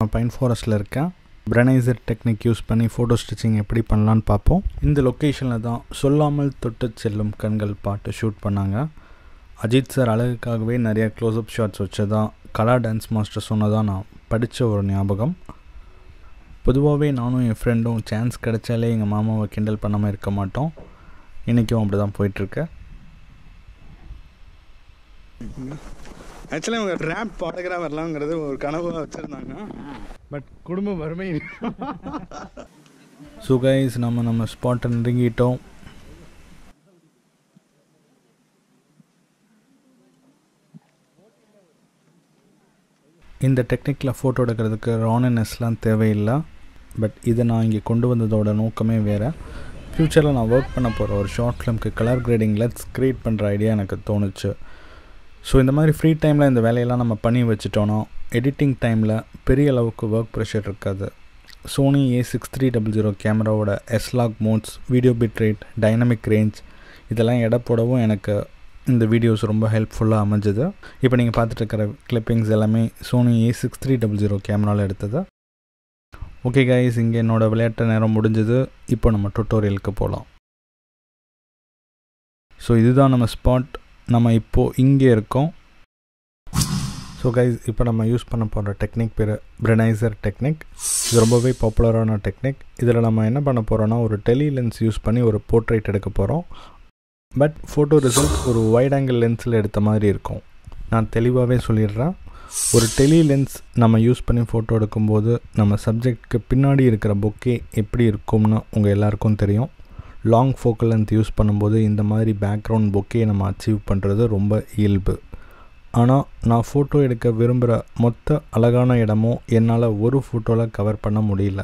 நான் பைன் ஃபாரஸ்ட்டில் இருக்கேன். பிரனைசர் டெக்னிக் யூஸ் பண்ணி ஃபோட்டோ ஸ்டிச்சிங் எப்படி பண்ணலான்னு பார்ப்போம். இந்த லொக்கேஷனில் தான் சொல்லாமல் தொட்டு செல்லும் கண்கள் பாட்டு ஷூட் பண்ணாங்க. அஜித் சார் அழகுக்காகவே நிறைய க்ளோஸ்அப் ஷாட்ஸ் வச்சதான் கலா டான்ஸ் மாஸ்டர் சொன்னதான் நான் படித்த ஒரு ஞாபகம். பொதுவாகவே நானும் என் ஃப்ரெண்டும் சான்ஸ் கிடைச்சாலே எங்கள் மாமாவை கிண்டல் பண்ணாமல் இருக்க மாட்டோம். இன்றைக்கும் அப்படி தான் போயிட்டுருக்கு. ஆக்சுவலாக இவங்க ரேப் பாடகராக வரலாங்கிறது ஒரு கனவாக வச்சுருந்தாங்க. பட் குடும்ப வறுமை. ஸோ கைஸ் நம்ம நம்ம ஸ்பாட்டை நெருங்கிட்டோம். இந்த டெக்னிக்கில் ஃபோட்டோ எடுக்கிறதுக்கு ரானனஸ்லாம் தேவையில்லை. பட் இதை நான் இங்கே கொண்டு வந்ததோட நோக்கமே வேறு. ஃப்யூச்சரில் நான் ஒர்க் பண்ண போகிற ஒரு ஷார்ட் ஃபிலிம்க்கு கலர் கிரேடிங் லெட்ஸ் க்ரியேட் பண்ணுற ஐடியா எனக்கு தோணுச்சு. ஸோ இந்த மாதிரி ஃப்ரீ டைமில் இந்த வேலையெல்லாம் நம்ம பண்ணி வச்சுட்டோன்னா எடிட்டிங் டைமில் பெரிய அளவுக்கு ஒர்க் ப்ரெஷர் இருக்காது. Sony A six three double zero கேமராவோட S log modes video bit rate dynamic range இதெல்லாம் எடை போடவும் எனக்கு இந்த வீடியோஸ் ரொம்ப ஹெல்ப்ஃபுல்லாக அமைஞ்சது. இப்போ நீங்கள் பார்த்துட்டு இருக்கிற கிளிப்பிங்ஸ் எல்லாமே Sony A six three double zero கேமராவில் எடுத்தது. ஓகே கைஸ் இங்கே என்னோடய விளையாட்டு நேரம் முடிஞ்சது. இப்போ நம்ம டுட்டோரியலுக்கு போகலாம் ஸோ இதுதான் நம்ம ஸ்பாட் நம்ம இப்போது இங்கே இருக்கோம். ஸோ கைஸ் இப்போ நம்ம யூஸ் பண்ண போகிற டெக்னிக் பேர் பிரெனைசர் டெக்னிக் இது ரொம்பவே பாப்புலரான டெக்னிக் இதில் நம்ம என்ன பண்ண போகிறோன்னா ஒரு டெலி லென்ஸ் யூஸ் பண்ணி ஒரு போர்ட்ரேட் எடுக்க போகிறோம் பட் ஃபோட்டோ ரிசல்ட் ஒரு வைட் ஆங்கிள் லென்ஸில் எடுத்த மாதிரி இருக்கும். நான் தெளிவாகவே சொல்லிடுறேன். ஒரு டெலி லென்ஸ் நம்ம யூஸ் பண்ணி ஃபோட்டோ எடுக்கும்போது நம்ம சப்ஜெக்ட்க்கு பின்னாடி இருக்கிற பொக்கே எப்படி இருக்கும்னு உங்கள் எல்லாருக்கும் தெரியும். லாங் ஃபோக்கல் லென்த் யூஸ் பண்ணும்போது இந்த மாதிரி பேக்ரவுண்ட் பொக்கே நம்ம அச்சீவ் பண்ணுறது ரொம்ப இயல்பு. ஆனால் நான் ஃபோட்டோ எடுக்க விரும்புகிற மொத்த அழகான இடமும் என்னால் ஒரு ஃபோட்டோவில் கவர் பண்ண முடியல.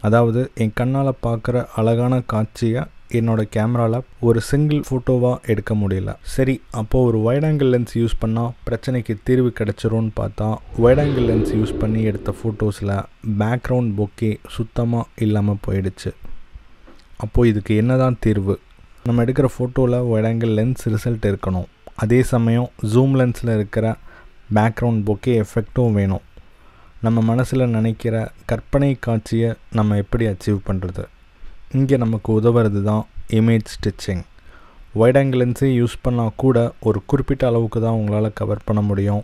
அதாவது என் கண்ணால் பார்க்குற அழகான காட்சியை என்னோடய கேமராவில் ஒரு சிங்கிள் ஃபோட்டோவாக எடுக்க முடியல. சரி அப்போது ஒரு வைட் ஆங்கிள் லென்ஸ் யூஸ் பண்ணால் பிரச்சனைக்கு தீர்வு கிடச்சிரும்னு பார்த்தா வைட் ஆங்கிள் லென்ஸ் யூஸ் பண்ணி எடுத்த ஃபோட்டோஸில் பேக்ரவுண்ட் பொக்கே சுத்தமாக இல்லாமல் போயிடுச்சு. அப்போது இதுக்கு என்ன தான் தீர்வு? நம்ம எடுக்கிற ஃபோட்டோவில் வைட் ஆங்கிள் லென்ஸ் ரிசல்ட் இருக்கணும். அதே சமயம் ஜூம் லென்ஸில் இருக்கிற பேக்ரவுண்ட் பொக்கே எஃபெக்ட்டும் வேணும். நம்ம மனசில் நினைக்கிற கற்பனை காட்சியை நம்ம எப்படி அச்சீவ் பண்ணுறது இங்கே நமக்கு உதவுறது தான் இமேஜ் ஸ்டிச்சிங் வைட் ஆங்கிள் லென்ஸே யூஸ் பண்ணால் கூட ஒரு குறிப்பிட்ட அளவுக்கு தான் உங்களால் கவர் பண்ண முடியும்.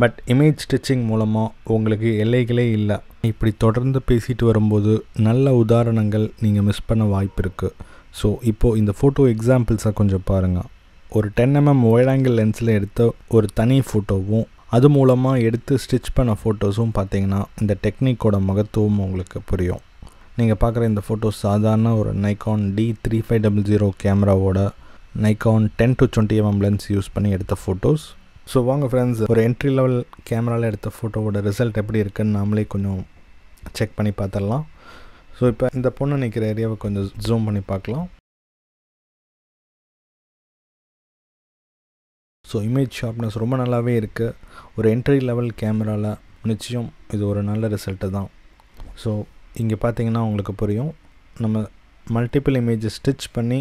பட் இமேஜ் ஸ்டிச்சிங் மூலமாக உங்களுக்கு எல்லைகளே இல்லை. இப்படி தொடர்ந்து பேசிட்டு வரும்போது நல்ல உதாரணங்கள் நீங்கள் மிஸ் பண்ண வாய்ப்பு இருக்குது ஸோ இப்போது இந்த ஃபோட்டோ எக்ஸாம்பிள்ஸை கொஞ்சம் பாருங்கள் ஒரு டென் எம்எம் ஒயிட் ஆங்கிள் லென்ஸில் எடுத்த ஒரு தனி ஃபோட்டோவும் அது மூலமாக எடுத்து ஸ்டிச் பண்ண ஃபோட்டோஸும் பார்த்தீங்கன்னா இந்த டெக்னிக்கோட மகத்துவம் உங்களுக்கு புரியும். நீங்கள் பார்க்குற இந்த ஃபோட்டோஸ் சாதாரண ஒரு Nikon D three five double zero கேமராவோட Nikon ten to twenty MM lens use பண்ணி எடுத்த ஃபோட்டோஸ் ஸோ வாங்க ஃப்ரெண்ட்ஸ் ஒரு என்ட்ரி லெவல் கேமராவில் எடுத்த ஃபோட்டோவோட ரிசல்ட் எப்படி இருக்குன்னு நாமளே கொஞ்சம் செக் பண்ணி பார்த்துடலாம் ஸோ இப்போ இந்த பொண்ணு நிற்கிற ஏரியாவை கொஞ்சம் ஜூம் பண்ணி பார்க்கலாம் ஸோ இமேஜ் ஷார்ப்னஸ் ரொம்ப நல்லாவே இருக்குது ஒரு என்ட்ரி லெவல் கேமராவில் நிச்சயம் இது ஒரு நல்ல ரிசல்ட்டு தான். ஸோ இங்கே பார்த்தீங்கன்னா உங்களுக்கு புரியும். நம்ம மல்டிபிள் இமேஜஸ் ஸ்டிச் பண்ணி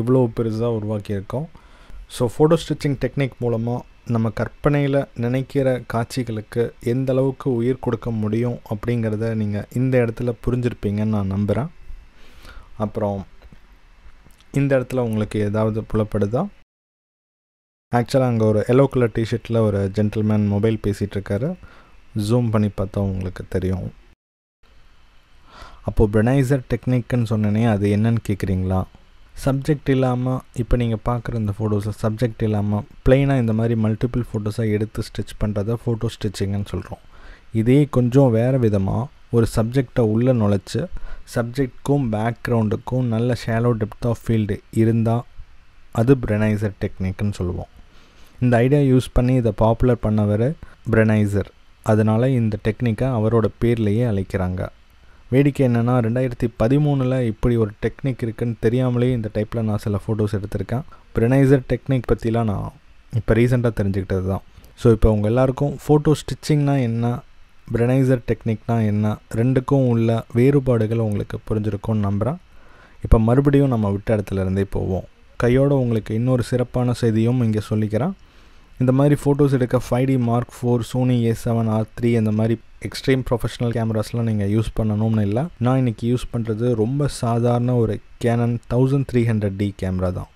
இவ்வளோ பெருசாக உருவாக்கியிருக்கோம். ஸோ ஃபோட்டோ ஸ்டிச்சிங் டெக்னிக் மூலமாக நம்ம கற்பனையில் நினைக்கிற காட்சிகளுக்கு எந்த அளவுக்கு உயிர் கொடுக்க முடியும் அப்படிங்கிறத நீங்கள் இந்த இடத்துல புரிஞ்சிருப்பீங்கன்னு நான் நம்புகிறேன் அப்புறம் இந்த இடத்துல உங்களுக்கு ஏதாவது புலப்படுதா? ஆக்சுவலாக அங்கே ஒரு எல்லோ கலர் டிஷர்ட்டில் ஒரு ஜென்டில்மேன் மொபைல் பேசிகிட்டு இருக்காரு. ஜூம் பண்ணி பார்த்தா உங்களுக்கு தெரியும். அப்போது பெனைசர் டெக்னிக்குன்னு சொன்னேனே அது என்னன்னு கேட்குறீங்களா சப்ஜெக்ட் இல்லாமல் இப்போ நீங்கள் பார்க்குற இந்த ஃபோட்டோஸை சப்ஜெக்ட் இல்லாமல் ப்ளைனாக இந்த மாதிரி மல்டிபிள் ஃபோட்டோஸாக எடுத்து ஸ்டிச் பண்ணுறத ஃபோட்டோ ஸ்டிச்சிங்னு சொல்கிறோம் இதே கொஞ்சம் வேறு விதமாக ஒரு சப்ஜெக்டை உள்ளே நுழைச்சி சப்ஜெக்ட்க்கும் பேக்ரவுண்டுக்கும் நல்ல ஷேலோ டெப்த் ஆஃப் ஃபீல்டு இருந்தால் அது பிரெனைசர் டெக்னிக்னு சொல்லுவோம். இந்த ஐடியா யூஸ் பண்ணி இதை பாப்புலர் பண்ணவர் பிரெனைசர் அதனால் இந்த டெக்னிக்கை அவரோட பேர்லேயே அழைக்கிறாங்க. வேடிக்கை என்னென்னா ரெண்டாயிரத்தி பதிமூணில் இப்படி ஒரு டெக்னிக் இருக்குன்னு தெரியாமலே இந்த டைப்பில் நான் சில ஃபோட்டோஸ் எடுத்திருக்கேன். பிரெனைசர் டெக்னிக் பற்றிலாம் நான் இப்போ ரீசெண்டாக தெரிஞ்சுக்கிட்டது தான். ஸோ இப்போ உங்கள் எல்லாருக்கும் ஃபோட்டோ ஸ்டிச்சிங்னா என்ன? பிரெனைசர் டெக்னிக்னா என்ன? ரெண்டுக்கும் உள்ள வேறுபாடுகள் உங்களுக்கு புரிஞ்சிருக்கும்னு நம்புகிறேன் இப்போ மறுபடியும் நம்ம விட்ட இடத்துல இருந்தே போவோம். கையோட உங்களுக்கு இன்னொரு சிறப்பான செய்தியும் இங்கே சொல்லிக்கிறேன். இந்த மாதிரி ஃபோட்டோஸ் எடுக்க five D mark four Sony A seven R three இந்த மாதிரி எக்ஸ்ட்ரீம் ப்ரொஃபஷனல் கேமராஸ்லாம் நீங்கள் யூஸ் பண்ணணும்னு இல்லை. நான் இன்றைக்கி யூஸ் பண்ணுறது ரொம்ப சாதாரண ஒரு Canon thousand three hundred D camera தான்.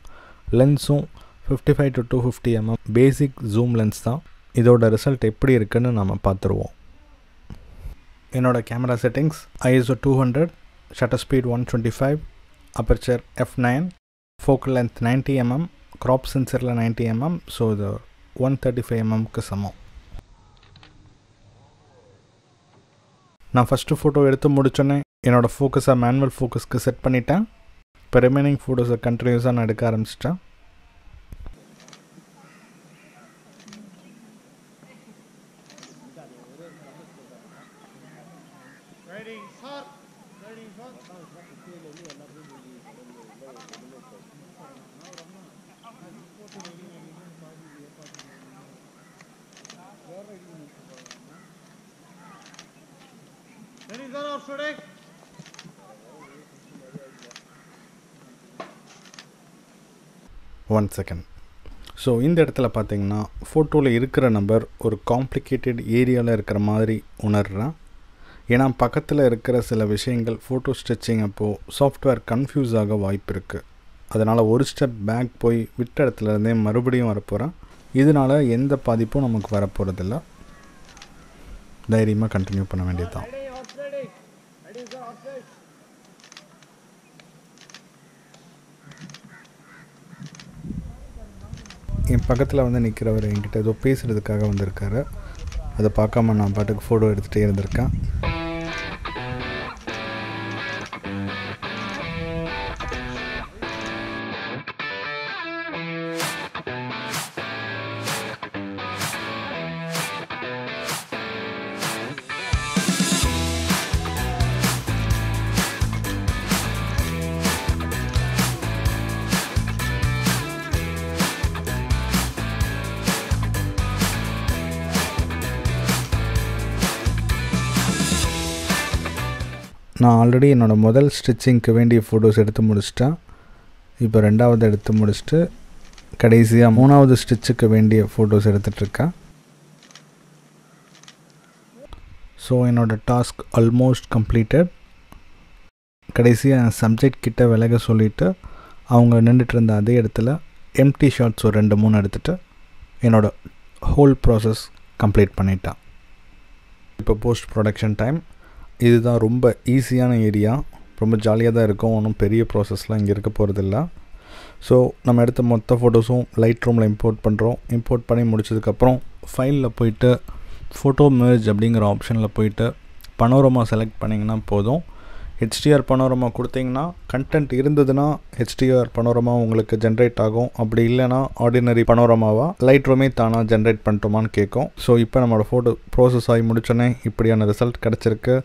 லென்ஸும் fifty five to two fifty MM basic zoom lens தான். இதோட ரிசல்ட் எப்படி இருக்குன்னு நம்ம பார்த்துருவோம். என்னோடய camera settings ISO two hundred shutter speed one twenty five aperture F nine focal length ninety MM crop சென்சரில் ninety MM so இது one thirty five எம்எம்க்கு சமம். நான் ஃபஸ்ட்டு ஃபோட்டோ எடுத்து முடிச்சோன்னே என்னோடய ஃபோக்கஸை மேனுவல் ஃபோக்கஸ்க்கு செட் பண்ணிட்டேன். இப்போ ரிமைனிங் ஃபோட்டோஸை கண்டினியூஸாக நான் எடுக்க ஆரம்பிச்சிட்டேன். ஒன் செகண்ட் ஸோ இந்த இடத்துல பார்த்தீங்கன்னா ஃபோட்டோவில் இருக்கிற நம்பர் ஒரு காம்ப்ளிகேட்டட் ஏரியாவில் இருக்கிற மாதிரி உணர்கிறேன் ஏன்னா பக்கத்தில் இருக்கிற சில விஷயங்கள் ஃபோட்டோ ஸ்டிச்சிங் அப்போது சாஃப்ட்வேர் கன்ஃபியூஸ் ஆக வாய்ப்பு இருக்குது அதனால் ஒரு ஸ்டெப் பேக் போய் விட்ட இடத்துல இருந்தே மறுபடியும் வரப்போகிறேன் இதனால் எந்த பாதிப்பும் நமக்கு வரப்போகிறதில்ல தைரியமாக கண்டினியூ பண்ண வேண்டியது தான் என் பக்கத்தில் வந்து நிற்கிறவர் என்கிட்ட ஏதோ பேசுகிறதுக்காக வந்திருக்காரு. அதை பார்க்காம நான் பாட்டுக்கு ஃபோட்டோ எடுத்துகிட்டே இருந்திருக்கேன். நான் ஆல்ரெடி என்னோடய முதல் ஸ்டிச்சிங்க்கு வேண்டிய ஃபோட்டோஸ் எடுத்து முடிச்சிட்டேன். இப்போ ரெண்டாவது எடுத்து முடிச்சுட்டு கடைசியாக மூணாவது ஸ்டிச்சுக்கு வேண்டிய ஃபோட்டோஸ் எடுத்துகிட்ருக்கேன் ஸோ என்னோடய டாஸ்க் ஆல்மோஸ்ட் கம்ப்ளீட்டட் கடைசியாக என் சப்ஜெக்ட் கிட்டே விலக சொல்லிவிட்டு அவங்க நின்றுட்டு இருந்த அதே இடத்துல எம்டி ஷார்ட்ஸ் ஒரு ரெண்டு மூணு எடுத்துகிட்டு என்னோடய ஹோல் ப்ராசஸ் கம்ப்ளீட் பண்ணிட்டான். இப்போ போஸ்ட் ப்ரொடக்ஷன் டைம் இதுதான் ரொம்ப ஈஸியான ஏரியா ரொம்ப ஜாலியாக தான் இருக்கும். ஒன்றும் பெரிய ப்ராசஸ்லாம் இங்கே இருக்க போகிறதில்ல ஸோ நம்ம எடுத்த மொத்த ஃபோட்டோஸும் லைட் ரூமில் இம்போர்ட் பண்ணுறோம் இம்போர்ட் பண்ணி முடிச்சதுக்கப்புறம் ஃபைலில் போயிட்டு ஃபோட்டோ மெர்ஜ் அப்படிங்கிற ஆப்ஷனில் போயிட்டு பனோரமா செலக்ட் பண்ணிங்கன்னா போதும். ஹெச்டிஆர் பனோரமா கொடுத்தீங்கன்னா கண்டென்ட் இருந்ததுன்னா ஹெச்டிஆர் பனோரமா உங்களுக்கு ஜென்ரேட் ஆகும். அப்படி இல்லைனா ஆர்டினரி பனோரமாவா லைட் ரூமே தானாக ஜென்ரேட் பண்ணிட்டோமான்னு கேட்கும். ஸோ இப்போ நம்மளோட ஃபோட்டோ ப்ரோசஸ் ஆகி முடிச்சோன்னே இப்படியான ரிசல்ட் கிடச்சிருக்கு.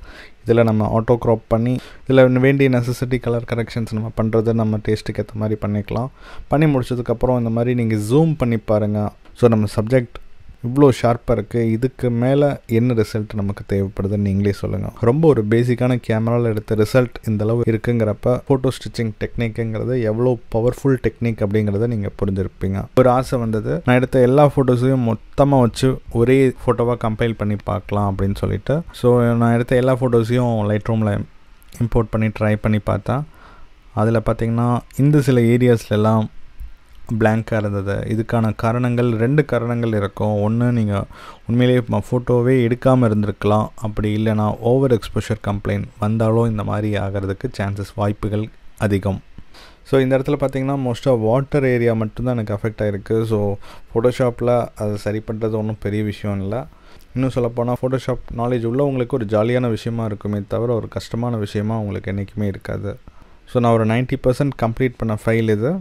இதில் நம்ம ஆட்டோ க்ராப் பண்ணி இதில் வேண்டிய நெசசிட்டி கலர் கரெக்ஷன்ஸ் நம்ம பண்ணுறது நம்ம டேஸ்ட்டுக்கு ஏற்ற மாதிரி பண்ணிக்கலாம். பண்ணி முடிச்சதுக்கப்புறம் இந்த மாதிரி நீங்கள் ஜூம் பண்ணி பாருங்கள் ஸோ நம்ம சப்ஜெக்ட் இவ்வளோ ஷார்ப்பாக இருக்குது இதுக்கு மேலே என்ன ரிசல்ட் நமக்கு தேவைப்படுதுன்னு நீங்களே சொல்லுங்கள் ரொம்ப ஒரு பேசிக்கான கேமராவில் எடுத்த ரிசல்ட் இந்தளவு இருக்குங்கிறப்ப ஃபோட்டோ ஸ்டிச்சிங் டெக்னிக்குங்கிறது எவ்வளோ பவர்ஃபுல் டெக்னிக் அப்படிங்கிறத நீங்கள் புரிஞ்சிருப்பீங்க. ஒரு ஆசை வந்தது நான் எடுத்த எல்லா ஃபோட்டோஸையும் மொத்தமாக வச்சு ஒரே ஃபோட்டோவாக கம்பைல் பண்ணி பார்க்கலாம் அப்படின்னு சொல்லிட்டு. ஸோ நான் எடுத்த எல்லா ஃபோட்டோஸையும் லைட் ரூமில் இம்போர்ட் பண்ணி ட்ரை பண்ணி பார்த்தா அதில் பார்த்திங்கன்னா இந்த சில ஏரியாஸ்லலாம் பிளாங்காக இருந்தது. இதுக்கான காரணங்கள் ரெண்டு காரணங்கள் இருக்கும். ஒன்று நீங்கள் உண்மையிலேயே ஃபோட்டோவே எடுக்காமல் இருந்திருக்கலாம். அப்படி இல்லைனா ஓவர் எக்ஸ்போஷர் கம்ப்ளைண்ட் வந்தாலும் இந்த மாதிரி ஆகிறதுக்கு சான்சஸ் வாய்ப்புகள் அதிகம். ஸோ இந்த இடத்துல பார்த்தீங்கன்னா மோஸ்ட்டாக வாட்டர் ஏரியா மட்டும்தான் எனக்கு அஃபெக்ட் ஆகிருக்கு ஸோ ஃபோட்டோஷாப்பில் அதை சரி பண்ணுறது ஒன்றும் பெரிய விஷயம் இல்லை. இன்னும் சொல்லப்போனால் ஃபோட்டோஷாப் நாலேஜ் உள்ளவங்களுக்கு ஒரு ஜாலியான விஷயமா இருக்குமே தவிர ஒரு கஷ்டமான விஷயமா உங்களுக்கு என்றைக்குமே இருக்காது. ஸோ நான் ஒரு நைன்ட்டி பர்சன்ட் கம்ப்ளீட் பண்ண ஃபைல் இது.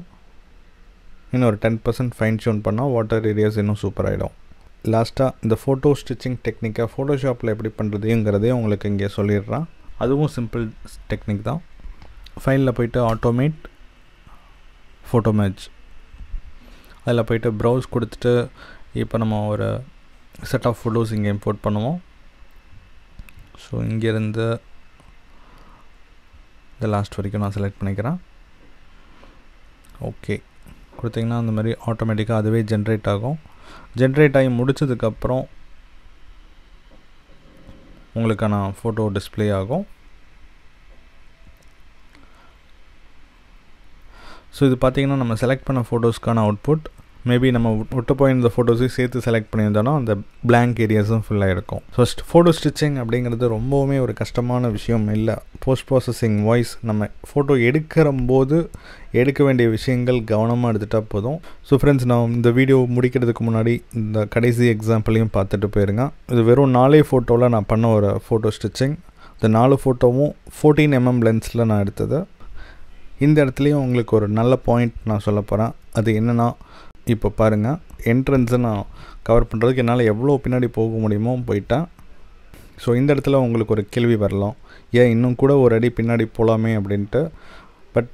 இன்னும் ஒரு டென் பர்சன்ட் ஃபைன் டியூன் பண்ணால் வாட்டர் ஏரியாஸ் இன்னும் சூப்பராகிடும் லாஸ்ட்டாக இந்த ஃபோட்டோ ஸ்டிச்சிங் டெக்னிக்கை ஃபோட்டோஷாப்பில் எப்படி பண்ணுறதுங்கிறதையும் உங்களுக்கு இங்கே சொல்லிடுறான். அதுவும் சிம்பிள் டெக்னிக் தான். ஃபைலில் போயிட்டு ஆட்டோமேட் ஃபோட்டோ மேட்ச் அதில் போயிட்டு ப்ரௌஸ் கொடுத்துட்டு இப்போ நம்ம ஒரு செட் ஆஃப் ஃபோட்டோஸ் இங்கே இம்போர்ட் பண்ணுவோம். ஸோ இங்கேருந்து இந்த லாஸ்ட் வரைக்கும் நான் செலக்ட் பண்ணிக்கிறேன். ஓகே கொடுத்தீங்கன்னா அந்த மாதிரி ஆட்டோமேட்டிக்காக அதுவே ஜென்ரேட் ஆகும். ஜென்ரேட் ஆகி முடிச்சதுக்கப்புறம் உங்களுக்கான ஃபோட்டோ டிஸ்ப்ளே ஆகும். ஸோ இது பார்த்திங்கன்னா நம்ம செலக்ட் பண்ண ஃபோட்டோஸ்க்கான அவுட்புட் மேபி நம்ம விட்டு போயிருந்த ஃபோட்டோஸையும் சேர்த்து செலக்ட் பண்ணியிருந்தோன்னா அந்த பிளாங்க் ஏரியாஸும் ஃபுல்லாக இருக்கும். ஸோ ஃபோட்டோ ஸ்டிச்சிங் அப்படிங்கிறது ரொம்பவுமே ஒரு கஷ்டமான விஷயம். இல்லை போஸ்ட் ப்ராசஸிங் வாய்ஸ் நம்ம ஃபோட்டோ எடுக்கிற போது எடுக்க வேண்டிய விஷயங்கள் கவனமாக எடுத்துட்டால் போதும். ஸோ ஃப்ரெண்ட்ஸ் நான் இந்த வீடியோ முடிக்கிறதுக்கு முன்னாடி இந்த கடைசி எக்ஸாம்பிளையும் பார்த்துட்டு போயிருங்க. இது வெறும் நாலே ஃபோட்டோவில் நான் பண்ண ஒரு ஃபோட்டோ ஸ்டிச்சிங் இந்த நாலு ஃபோட்டோவும் ஃபோர்டீன் எம்எம் லென்ஸில் நான் எடுத்தது. இந்த இடத்துலையும் உங்களுக்கு ஒரு நல்ல பாயிண்ட் நான் சொல்ல போகிறேன் அது என்னென்னா இப்போ பாருங்கள் என்ட்ரன்ஸை நான் கவர் பண்ணுறதுக்கு என்னால் எவ்வளோ பின்னாடி போக முடியுமோ போயிட்டேன் ஸோ இந்த இடத்துல உங்களுக்கு ஒரு கேள்வி வரலாம். ஏன் இன்னும் கூட ஒரு அடி பின்னாடி போகலாமே அப்படின்ட்டு. பட்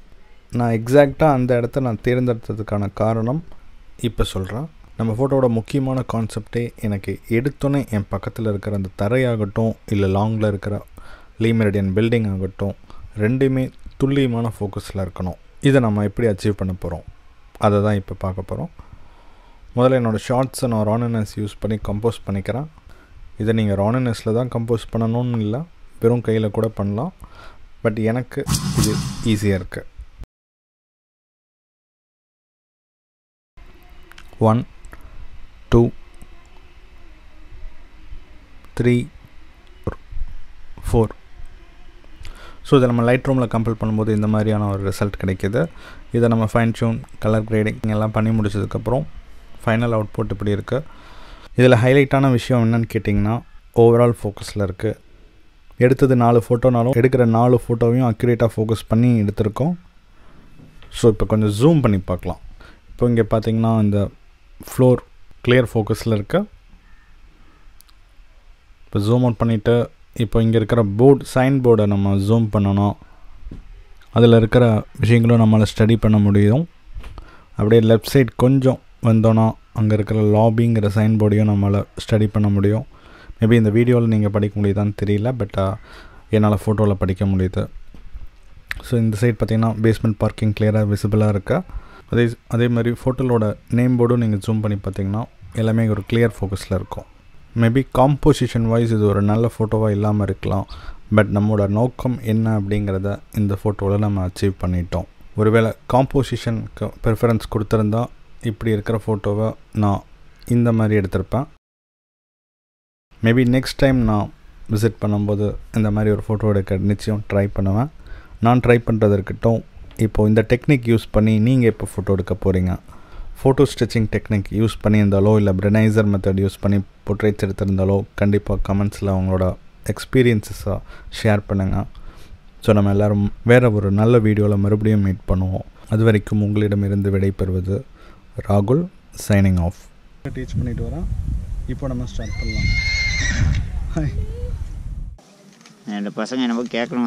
நான் எக்ஸாக்டாக அந்த இடத்த நான் தேர்ந்தெடுத்ததுக்கான காரணம் இப்போ சொல்கிறேன் நம்ம ஃபோட்டோவோட முக்கியமான கான்செப்டே எனக்கு எடுத்தோன்னே என் பக்கத்தில் இருக்கிற அந்த தரையாகட்டும் இல்லை லாங்கில் இருக்கிற லீமெரிடியன் பில்டிங் ஆகட்டும் ரெண்டுமே துல்லியமான ஃபோக்கஸில் இருக்கணும். இதை நம்ம எப்படி அச்சீவ் பண்ண போகிறோம் அதை தான் இப்போ பார்க்க போகிறோம் முதல்ல என்னோடய ஷார்ட்ஸை நான் ரானனஸ் யூஸ் பண்ணி கம்போஸ் பண்ணிக்கிறேன். இதை நீங்கள் ரானனஸில் தான் கம்போஸ் பண்ணணும்னு இல்லை வெறும் கையில் கூட பண்ணலாம். பட் எனக்கு இது ஈஸியாக இருக்குது one two three four so இதை நம்ம லைட் ரூமில் கம்பேர் பண்ணும்போது இந்த மாதிரியான ஒரு ரிசல்ட் கிடைக்கிது. இதை நம்ம ஃபைன் டியூன் கலர் கிரேடிங் எல்லாம் பண்ணி முடிச்சதுக்கப்புறம் ஃபைனல் அவுட்புட் இப்படி இருக்குது இதில் ஹைலைட்டான விஷயம் என்னன்னு கேட்டிங்கன்னா ஓவரால் ஃபோக்கஸில் இருக்குது எடுத்தது நாலு ஃபோட்டோனாலும் எடுக்கிற நாலு ஃபோட்டோவையும் அக்யூரேட்டாக ஃபோக்கஸ் பண்ணி எடுத்திருக்கோம். ஸோ இப்போ கொஞ்சம் ஜூம் பண்ணி பார்க்கலாம். இப்போ இங்கே பார்த்தீங்கன்னா இந்த ஃப்ளோர் கிளியர் ஃபோக்கஸில் இருக்குது இப்போ ஜூம் அவுட் பண்ணிவிட்டு இப்போ இங்கே இருக்கிற போர்டு சைன் போர்டை நம்ம ஜூம் பண்ணணும். அதில் இருக்கிற விஷயங்களும் நம்மளால் ஸ்டடி பண்ண முடியும். அப்படியே லெஃப்ட் சைட் கொஞ்சம் வந்தோன்னா அங்கே இருக்கிற லாபிங்கிற சைன் போர்டையும் நம்மளால் ஸ்டடி பண்ண முடியும். மேபி இந்த வீடியோவில் நீங்கள் படிக்க முடியுதான்னு தெரியல பட் என்னால் ஃபோட்டோவில் படிக்க முடியுது. ஸோ இந்த சைட் பார்த்திங்கன்னா பேஸ்மெண்ட் பார்க்கிங் கிளியராக விசிபிளாக இருக்கா. அதே அதே மாதிரி ஃபோட்டோலோட நேம் போர்டும் நீங்கள் ஜூம் பண்ணி பார்த்தீங்கன்னா எல்லாமே ஒரு கிளியர் ஃபோக்கஸில் இருக்கும். மேபி காம்போசிஷன் வைஸ் இது ஒரு நல்ல ஃபோட்டோவாக இல்லாமல் இருக்கலாம். பட் நம்மளோட நோக்கம் என்ன அப்படிங்கிறத இந்த ஃபோட்டோவில் நம்ம அச்சீவ் பண்ணிட்டோம். ஒருவேளை காம்போசிஷனுக்கு ப்ரிஃபரன்ஸ் கொடுத்துருந்தா இப்படி இருக்கிற ஃபோட்டோவை நான் இந்த மாதிரி எடுத்திருப்பேன். மேபி நெக்ஸ்ட் டைம் நான் விசிட் பண்ணும்போது இந்த மாதிரி ஒரு ஃபோட்டோ எடுக்க நிச்சயம் ட்ரை பண்ணுவேன். நான் ட்ரை பண்ணுறது இருக்கட்டும் இப்போது இந்த டெக்னிக் யூஸ் பண்ணி நீங்கள் இப்போ ஃபோட்டோ எடுக்க போகிறீங்க ஃபோட்டோ ஸ்டிச்சிங் டெக்னிக் யூஸ் பண்ணியிருந்தாலோ இல்லை பிரெனைசர் மெத்தட் யூஸ் பண்ணி போர்ட்ரேட்ஸ் எடுத்திருந்தாலோ கண்டிப்பாக கமெண்ட்ஸில் அவங்களோட எக்ஸ்பீரியன்ஸஸை ஷேர் பண்ணுங்கள் ஸோ நம்ம எல்லோரும் வேறு ஒரு நல்ல வீடியோவில் மறுபடியும் மீட் பண்ணுவோம். அது வரைக்கும் உங்களிடமிருந்து விடைபெறுவது ராகுல் சைனிங் ஆஃப் டீச் பண்ணிட்டு வரேன். இப்போ நம்ம ஸ்டார்ட் பண்ணலாம். ஹாய் ரெண்டு பசங்க என்னமோ கேட்கணும்